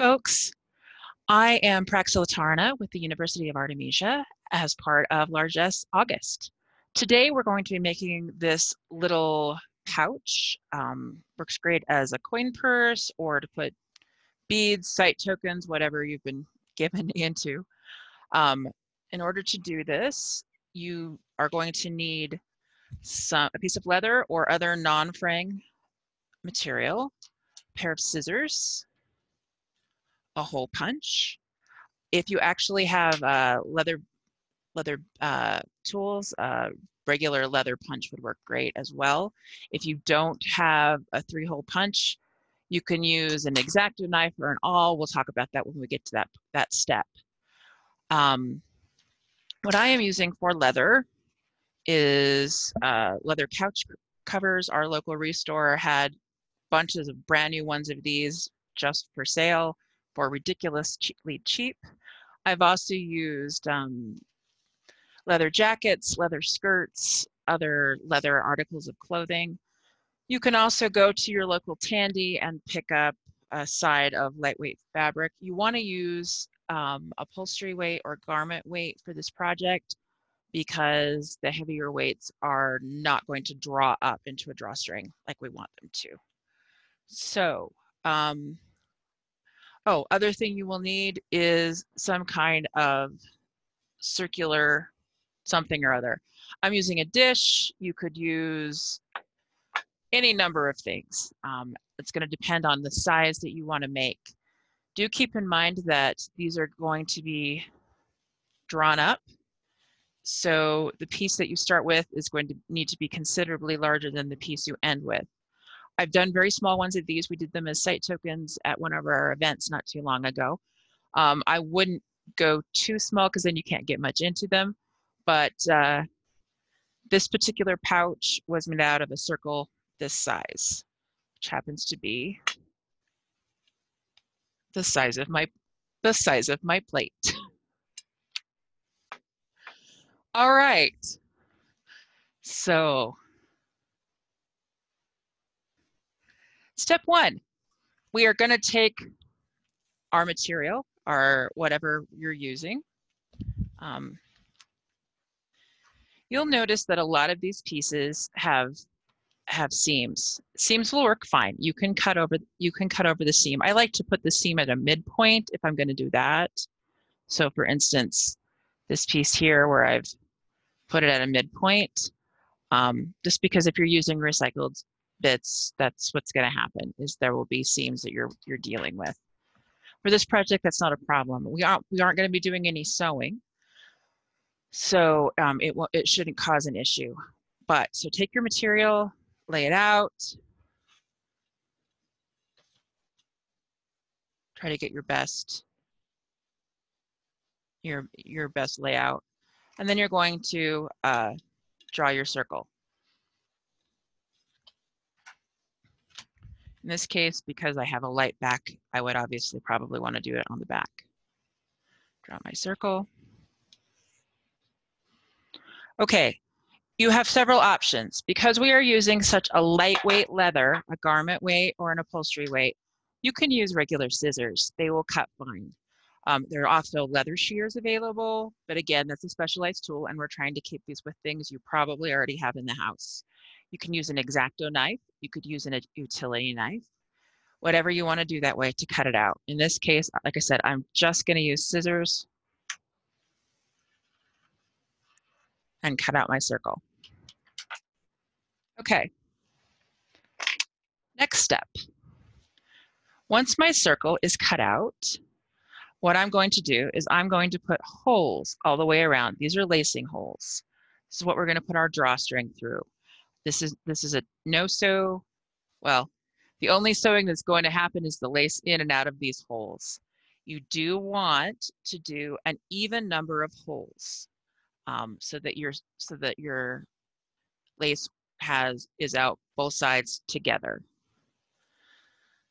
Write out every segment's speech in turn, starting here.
folks. I am Praxilla Taurina with the University of Artemisia as part of Largesse August. Today we're going to be making this little pouch. Um, works great as a coin purse or to put beads, site tokens, whatever you've been given into. Um, in order to do this, you are going to need some, a piece of leather or other non-fraying material, pair of scissors, a hole punch. If you actually have uh, leather leather uh, tools, uh, regular leather punch would work great as well. If you don't have a three hole punch, you can use an X-Acto knife or an awl. We'll talk about that when we get to that, that step. Um, what I am using for leather is uh, leather couch covers. Our local restore had bunches of brand new ones of these just for sale for ridiculously cheap. I've also used um, leather jackets, leather skirts, other leather articles of clothing. You can also go to your local Tandy and pick up a side of lightweight fabric. You want to use um, upholstery weight or garment weight for this project because the heavier weights are not going to draw up into a drawstring like we want them to. So, um, oh, other thing you will need is some kind of circular something or other. I'm using a dish. You could use any number of things. Um, it's going to depend on the size that you want to make. Do keep in mind that these are going to be drawn up. So the piece that you start with is going to need to be considerably larger than the piece you end with. I've done very small ones of these. We did them as site tokens at one of our events not too long ago. Um, I wouldn't go too small because then you can't get much into them but uh, this particular pouch was made out of a circle this size, which happens to be the size of my the size of my plate. All right. So step one, we are going to take our material, our whatever you're using. Um, you'll notice that a lot of these pieces have have seams. Seams will work fine. You can cut over you can cut over the seam. I like to put the seam at a midpoint if I'm going to do that. So for instance, this piece here where I've put it at a midpoint, um, just because if you're using recycled bits, that's what's going to happen is there will be seams that you're you're dealing with. For this project, that's not a problem. We aren't we aren't going to be doing any sewing. So um, it, it shouldn't cause an issue. But so take your material, lay it out. Try to get your best, your, your best layout. And then you're going to uh, draw your circle. In this case, because I have a light back, I would obviously probably want to do it on the back. Draw my circle. Okay, you have several options. Because we are using such a lightweight leather, a garment weight or an upholstery weight, you can use regular scissors. They will cut fine. Um, there are also leather shears available, but again, that's a specialized tool and we're trying to keep these with things you probably already have in the house. You can use an X-Acto knife. You could use an utility knife, whatever you want to do that way to cut it out. In this case, like I said, I'm just going to use scissors and cut out my circle. Okay. Next step. Once my circle is cut out, what I'm going to do is I'm going to put holes all the way around. These are lacing holes. This is what we're going to put our drawstring through. This is this is a no sew. Well, the only sewing that's going to happen is the lace in and out of these holes. You do want to do an even number of holes um, so that your so that your lace has is out both sides together.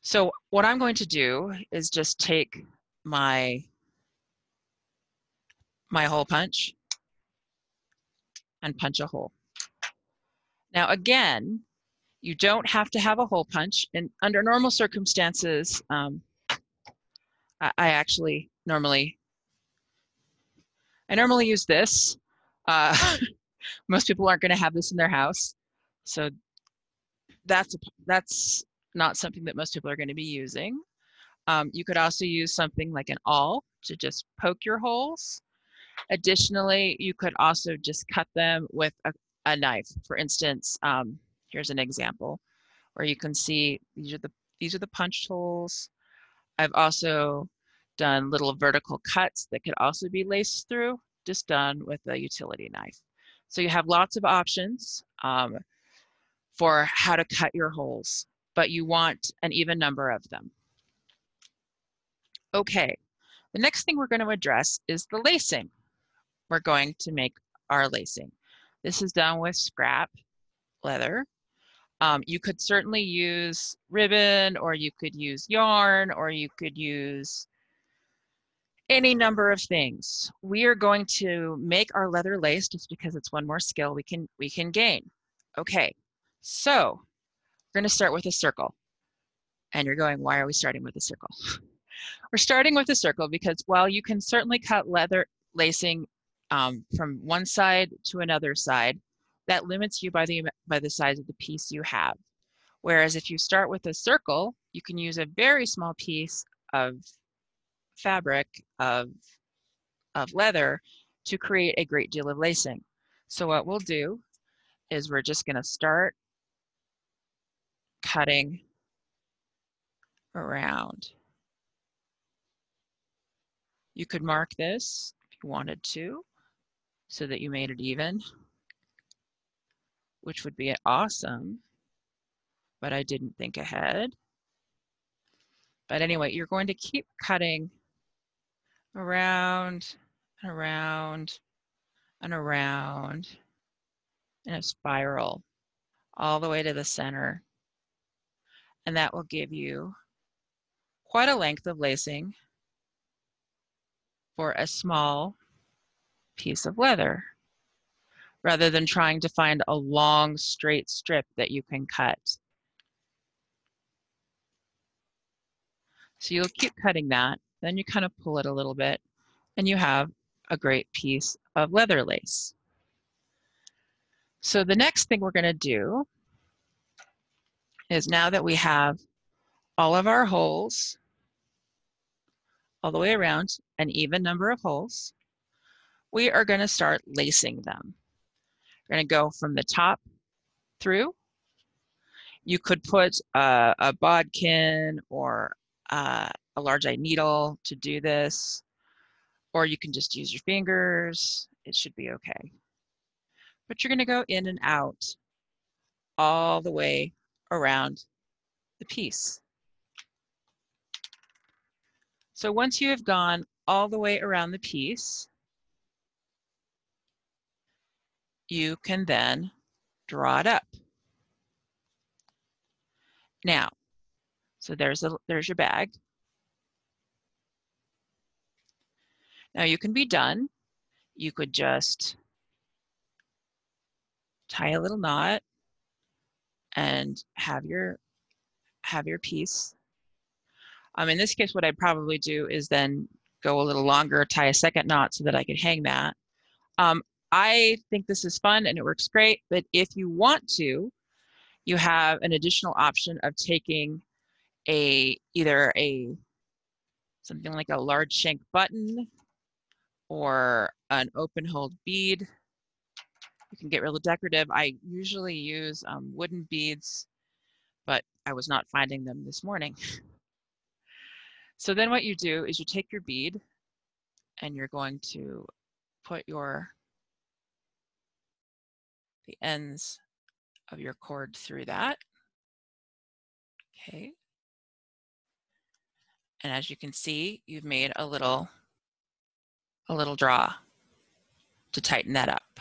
So what I'm going to do is just take my my hole punch and punch a hole. Now again, you don't have to have a hole punch and under normal circumstances, um, I, I actually normally, I normally use this. Uh, most people aren't going to have this in their house. So that's, that's not something that most people are going to be using. Um, you could also use something like an awl to just poke your holes. Additionally, you could also just cut them with a, a knife. For instance, um, here's an example where you can see these are the these are the punched holes. I've also done little vertical cuts that could also be laced through, just done with a utility knife. So you have lots of options um, for how to cut your holes, but you want an even number of them. Okay, the next thing we're going to address is the lacing. We're going to make our lacing. This is done with scrap leather. Um, you could certainly use ribbon or you could use yarn or you could use any number of things. We are going to make our leather lace just because it's one more skill we can we can gain. Okay, so we're going to start with a circle. And you're going, why are we starting with a circle? we're starting with a circle because while you can certainly cut leather lacing um, from one side to another side, that limits you by the, by the size of the piece you have. Whereas if you start with a circle, you can use a very small piece of fabric, of, of leather, to create a great deal of lacing. So what we'll do is we're just gonna start cutting around. You could mark this if you wanted to, so that you made it even which would be awesome, but I didn't think ahead. But anyway, you're going to keep cutting around and around and around in a spiral all the way to the center. And that will give you quite a length of lacing for a small piece of leather rather than trying to find a long straight strip that you can cut. So you'll keep cutting that, then you kind of pull it a little bit, and you have a great piece of leather lace. So the next thing we're gonna do is now that we have all of our holes all the way around, an even number of holes, we are gonna start lacing them. We're going to go from the top through. You could put a, a bodkin or uh, a large eye needle to do this, or you can just use your fingers. It should be okay. But you're going to go in and out all the way around the piece. So once you have gone all the way around the piece, you can then draw it up. Now, so there's, a, there's your bag. Now you can be done. You could just tie a little knot and have your have your piece. Um, in this case, what I'd probably do is then go a little longer, tie a second knot so that I could hang that. Um, I think this is fun and it works great, but if you want to, you have an additional option of taking a either a something like a large shank button or an open hold bead. You can get really decorative. I usually use um, wooden beads, but I was not finding them this morning. so then what you do is you take your bead and you're going to put your the ends of your cord through that. Okay. And as you can see, you've made a little, a little draw to tighten that up.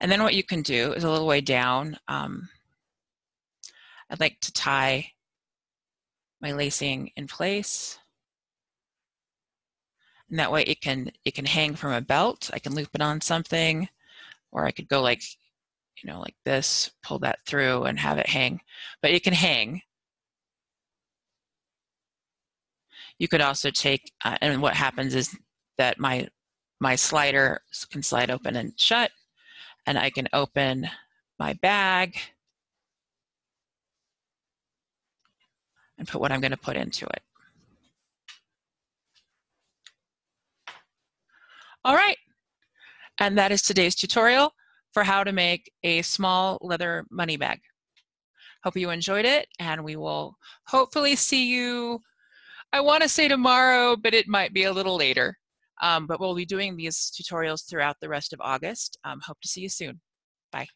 And then what you can do is a little way down, um, I'd like to tie my lacing in place. And that way it can, it can hang from a belt. I can loop it on something or I could go like, you know, like this, pull that through and have it hang, but it can hang. You could also take, uh, and what happens is that my my slider can slide open and shut, and I can open my bag and put what I'm going to put into it. All right, and that is today's tutorial for how to make a small leather money bag. Hope you enjoyed it, and we will hopefully see you, I want to say tomorrow, but it might be a little later. Um, but we'll be doing these tutorials throughout the rest of August. Um, hope to see you soon. Bye.